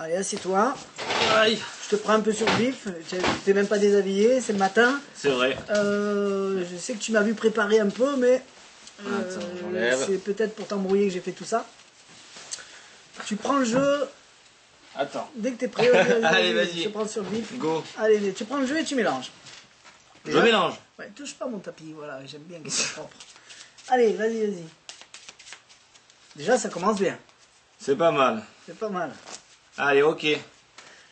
Allez, assieds-toi. Aïe, Je te prends un peu sur le vif. Tu t'es même pas déshabillé, c'est le matin. c'est vrai. Euh, je sais que tu m'as vu préparer un peu, mais euh, Attends, j'enlève. c'est peut-être pour t'embrouiller que j'ai fait tout ça. Tu prends le jeu Attends. dès que t'es prêt. Allez, vas-y. Je te prends sur le vif. Go. Allez, tu prends le jeu et tu mélanges. Je Déjà mélange. Ouais, touche pas mon tapis, voilà, j'aime bien qu'il soit propre. Allez, vas-y, vas-y. Déjà, ça commence bien. C'est pas mal. C'est pas mal. Allez, ok.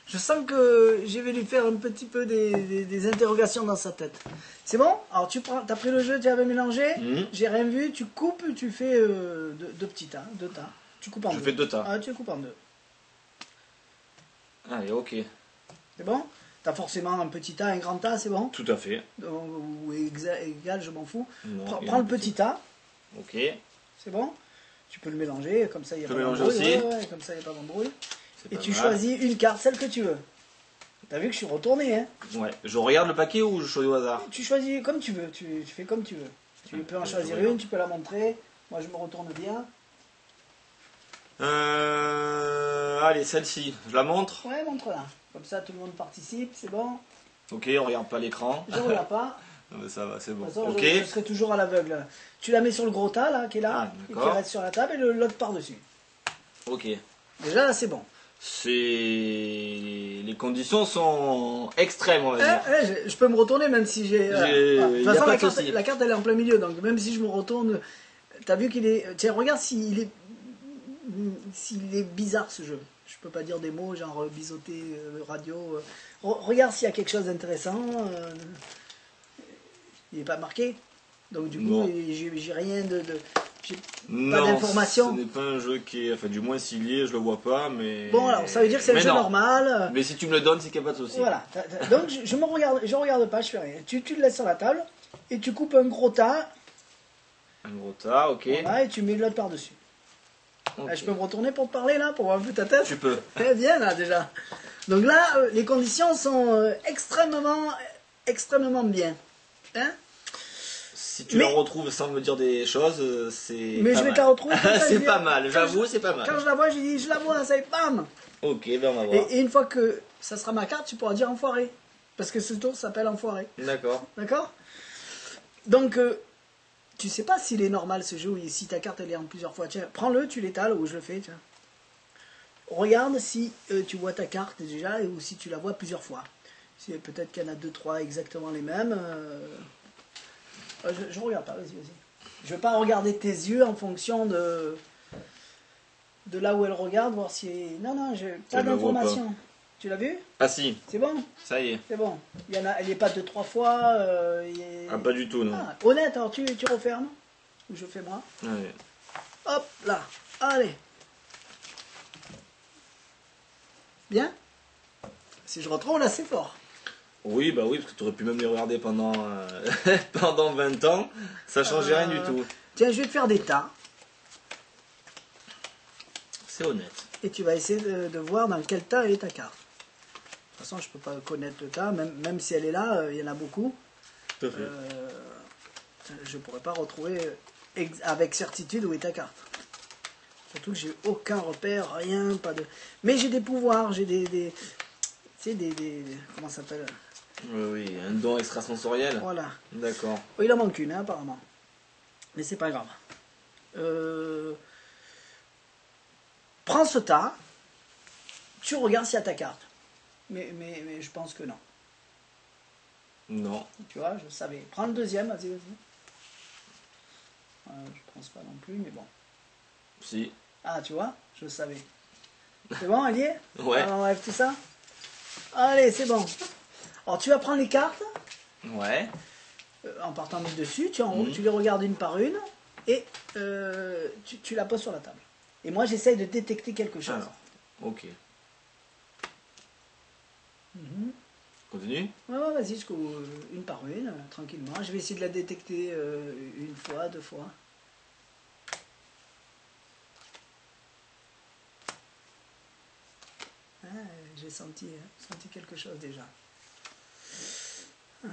Je sens que je vais lui faire un petit peu des, des- des interrogations dans sa tête. C'est bon? Alors tu prends, as pris le jeu, tu avais mélangé. Mhm. J'ai rien vu. Tu coupes, tu fais euh, deux, deux petits tas, deux tas. Tu coupes en Je deux. fais deux tas. Ah, tu coupes en deux. Allez, ok. C'est bon? T'as forcément un petit tas, un grand tas, c'est bon? Tout à fait. Ou égal, je m'en fous. Non, Prends, le petit tas, Ok. c'est bon? Tu peux le mélanger, comme ça il n'y a Je pas peux mélanger d'embrouille. aussi. ouais, comme ça il n'y a pas d'embrouille. Et tu mal. choisis une carte, celle que tu veux. T'as vu que je suis retourné, hein Ouais. Je regarde le paquet ou je choisis au hasard? Tu choisis comme tu veux, tu, tu fais comme tu veux. Tu peux en choisir une, tu peux la montrer. Moi je me retourne bien. Euh. Allez, celle-ci. Je la montre Ouais, montre-la. Comme ça tout le monde participe, c'est bon. Ok, on regarde pas l'écran. Je regarde pas. Ah bah, ça va, c'est De bon. toute façon, Ok. je, je serai toujours à l'aveugle. Tu la mets sur le gros tas là, qui est là, Ah, et qui reste sur la table, et l'autre par-dessus. Ok. Déjà là c'est bon. C'est. Les conditions sont extrêmes, on va Eh, dire. eh, je, je peux me retourner même si j'ai. euh. De toute façon, la carte, souci. la carte elle est en plein milieu, donc même si je me retourne, t'as vu qu'il est. Tiens, regarde s'il est. S'il est bizarre ce jeu. Je peux pas dire des mots genre euh, biseauter, euh, radio. euh. Re- regarde s'il y a quelque chose d'intéressant. Il est pas marqué. Donc du coup, Non. j'ai j'ai rien de. de- Non, d'informations. Ce n'est pas un jeu qui est. Enfin, du moins, s'il y est, je le vois pas, mais. Bon, alors ça veut dire que c'est un Mais jeu non. normal. Mais si tu me le donnes, c'est qu'il n'y a pas de souci. Voilà. Donc je, je me regarde, je regarde pas, je fais rien. Tu, tu le laisses sur la table et tu coupes un gros tas, Un gros tas, ok. voilà, et tu mets l'autre par dessus. Ok. Ah, je peux me retourner pour te parler là, pour voir un peu ta tête. Tu peux. Très bien là déjà. Donc là, euh, les conditions sont euh, extrêmement, extrêmement bien. Hein? Si tu Mais- la retrouves sans me dire des choses, euh, c'est. Mais pas je vais mal. te la retrouver. c'est pas mal, j'avoue, c'est pas mal. Quand je la vois, je dis, je la vois, ça y est, bam Ok, ben on va voir. et, et une fois que ça sera ma carte, tu pourras dire enfoiré. Parce que ce tour s'appelle enfoiré. D'accord. D'accord? Donc, euh, tu sais pas s'il est normal ce jeu, ou si ta carte elle est en plusieurs fois. Tiens, prends-le, tu l'étales, ou je le fais, tiens. Regarde si euh, tu vois ta carte déjà, ou si tu la vois plusieurs fois. Si, Peut-être qu'il y en a deux, trois exactement les mêmes. euh, je, je regarde pas, vas-y, vas-y. Je veux pas regarder tes yeux en fonction de, de là où elle regarde, voir si... Non, non, j'ai pas d'informations. Tu l'as vu? Ah si, C'est bon? Ça y est. c'est bon. Il y en a, elle n'est pas deux, trois fois. euh, est- Ah, pas du tout, non. Ah, honnête, alors tu, tu refermes. Ou je fais moi? Allez. Hop, là. Allez. Bien? Si je retrouve, là, c'est fort. Oui, bah oui, parce que tu aurais pu même les regarder pendant, euh, pendant 20 ans. Ça changeait rien Euh. du tout. Tiens, je vais te faire des tas. C'est honnête. Et tu vas essayer de, de voir dans quel tas est ta carte. De toute façon, je peux pas connaître le tas. Même, même si elle est là, euh, il y en a beaucoup. Tout à fait. Euh, je pourrais pas retrouver avec certitude où est ta carte. Surtout que j'ai aucun repère, rien, pas de. Mais j'ai des pouvoirs, j'ai des, des, tu sais, des, des, comment ça s'appelle? Oui, oui, un don extrasensoriel. Voilà. D'accord. Oh, il en manque une, hein, apparemment. Mais c'est pas grave. Euh, Prends ce tas, tu regardes s'il y a ta carte. Mais, mais, mais je pense que non. Non. Tu vois, je savais. Prends le deuxième, vas-y, vas-y. Euh, je pense pas non plus, mais bon. Si. Ah, tu vois, je savais. C'est bon, est Ouais. Alors, on enlève tout ça? Allez, c'est bon. Alors, tu vas prendre les cartes, Ouais. euh, en partant du dessus, tu, en- Mhm. tu les regardes une par une, et euh, tu, tu la poses sur la table. Et moi, j'essaye de détecter quelque chose. Alors, ok. Mhm. Continue. Ouais, ouais, vas-y, jusqu'au- une par une, euh, tranquillement. Je vais essayer de la détecter euh, une fois, deux fois. Ah, J'ai senti, hein, senti quelque chose déjà. Ah.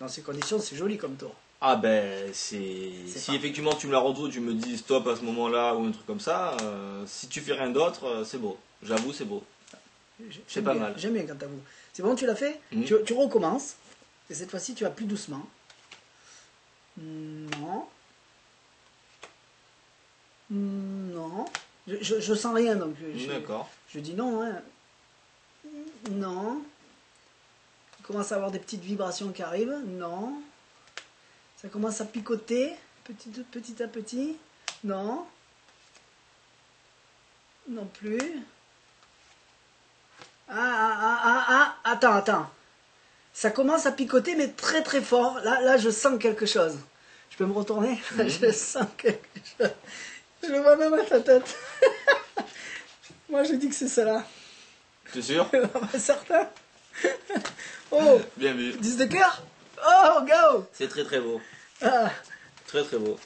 Dans ces conditions, c'est joli comme tour. Ah ben, c'est... Si pas- effectivement tu me la retrouves, tu me dis stop à ce moment-là ou un truc comme ça, euh, si tu fais rien d'autre, euh, c'est beau. J'avoue, c'est beau. C'est pas bien, mal. J'aime bien quand t'avoues. C'est bon, tu l'as fait tu, tu recommences. Et cette fois-ci, tu vas plus doucement. Non. Non. Je, je, je sens rien, donc D'accord. je dis non. hein. Non. Tu commences à avoir des petites vibrations qui arrivent. Non. Ça commence à picoter petit, petit à petit. Non. Non plus. Ah, ah, ah, ah, ah, attends, attends. Ça commence à picoter, mais très très fort. Là, là, je sens quelque chose. Je peux me retourner? Je sens quelque chose. Je le vois même à ta tête. Moi, je dis que c'est cela. T'es sûr? Certain Oh Bien vu. 10 de cœur Oh, go C'est très très beau. Ah, Très très beau.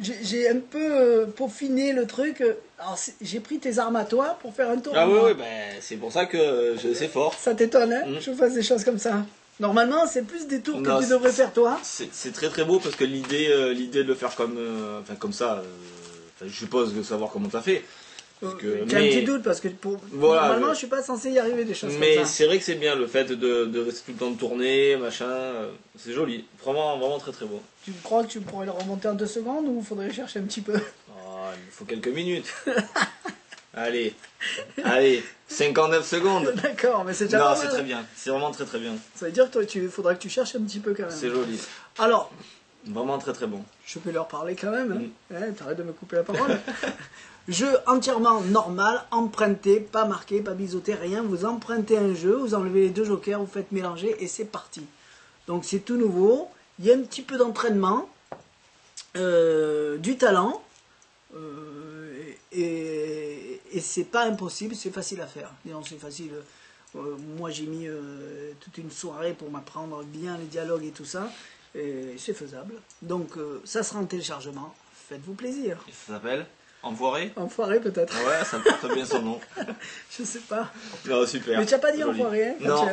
J'ai un peu euh, peaufiné le truc. Alors, c'est- j'ai pris tes armes à toi pour faire un tour. Ah oui, oui, ben, c'est pour ça que sais fort. Ça t'étonne, hein Mm. Je fasse des choses comme ça. Normalement, c'est plus des tours que tu c'est- devrais faire toi. C'est c'est très très beau parce que l'idée euh, l'idée de le faire comme, euh, enfin, comme ça, euh, je suppose de savoir comment t'as fait. Parce que- J'ai un mais- petit doute parce que pour... Voilà, normalement, je- je... suis pas censé y arriver des choses Mais c'est vrai que c'est bien le fait de, de rester tout le temps de tourner, machin. euh, C'est joli. Vraiment, vraiment très très beau. Tu crois que tu pourrais le remonter en deux secondes ou faudrait chercher un petit peu? Oh, il me faut quelques minutes. allez, allez, 59 secondes. D'accord, mais c'est déjà Non, c'est très bien. C'est vraiment très très bien. Ça veut dire que toi, tu faudra que tu cherches un petit peu quand C'est même. joli. Alors, Vraiment très très bon. je peux leur parler quand même. Mm. Hein. Hein, T'arrêtes de me couper la parole. jeu entièrement normal, emprunté, pas marqué, pas biseauté, rien. Vous empruntez un jeu, vous enlevez les deux jokers, vous faites mélanger et c'est parti. Donc c'est tout nouveau. Il y a un petit peu d'entraînement, euh, du talent. euh, et, et c'est pas impossible, c'est facile à faire. C'est facile. Euh, moi, j'ai mis toute une soirée pour m'apprendre bien les dialogues et tout ça. Et c'est faisable. Donc, euh, ça sera en téléchargement. Faites-vous plaisir. Et ça s'appelle Enfoiré Enfoiré, peut-être. Ah ouais, ça me porte bien son nom. Je sais pas. Non, super. Mais tu n'as pas dit enfoiré, hein, Non.